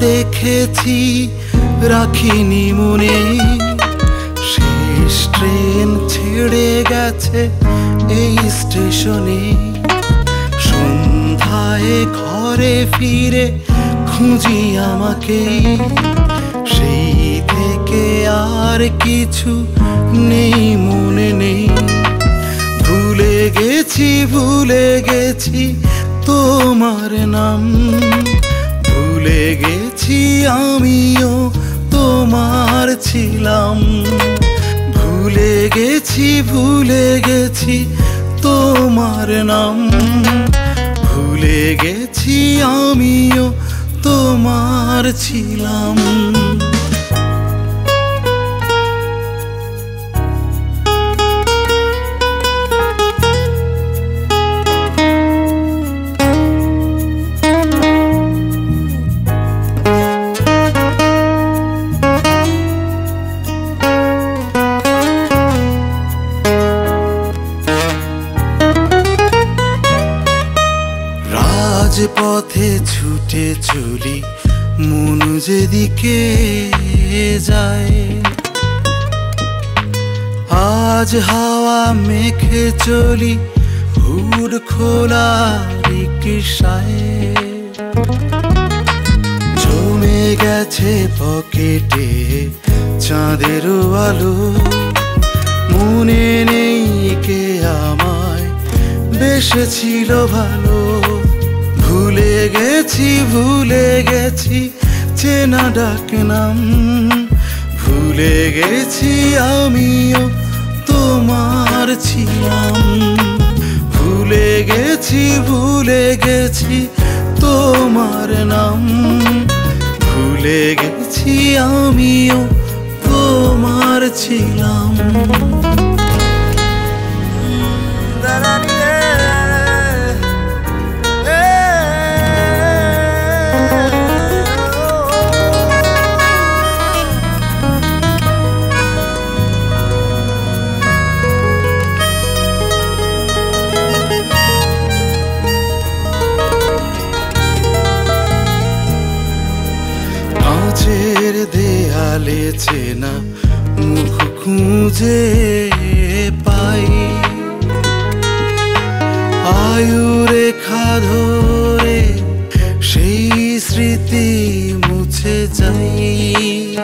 দেখেছি রাখিনি মনে। শেষ ট্রেন ছেড়ে গেছে এই স্টেশনে। সন্ধ্যায় ঘরে ফিরে খুঁজি আমাকে। সেই থেকে আর কিছু নেই মনে নেই। ভুলে গেছি ভুলে গেছি তোমার নাম। ভুলে গেছি আমিও, তোমার ছিলাম। ভুলে গেছি ভুলে গেছি তোমার নাম। ভুলে গেছি আমিও, তোমার ছিলাম। রাজপথে ছুটে চলি, মন যেদিকে যায়। আজ হাওয়া মেখে চলি হুড খোলা রিক্সায় জমে গেছে পকেটে চাঁদের আলো, মনে নেই কে আমায় বেসেছিল ভুলে। গেছি ভুলে গেছি, চেনা ডাক নাম ভুলে গেছি আমিও তোমার ছিলাম। ভুলে গেছি ভুলে গেছি তোমার নাম। ভুলে গেছি আমিও তোমার ছিলাম। মুখ খুঁজে পাই। আয়ু রেখা ধরে সেই স্মৃতি মুছে যাই।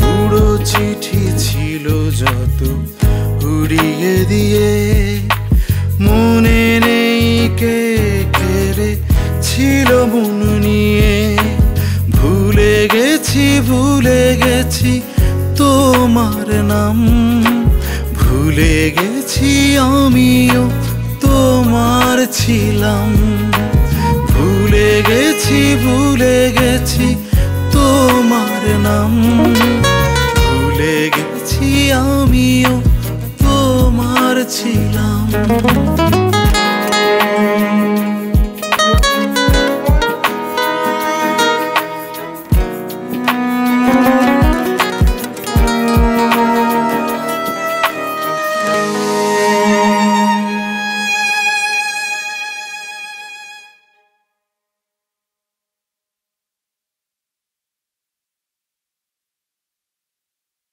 পুরো চিঠি ছিল যত উড়িয়ে দিয়ে। মনে নেই কে কেড়ে ছিল মন নিয়ে। গেছি ভুলে গেছি তোমার নাম। ভুলে গেছি আমিও তোমার ছিলাম। ভুলে গেছি ভুলে গেছি তোমার নাম। ভুলে গেছি আমিও তোমার ছিলাম।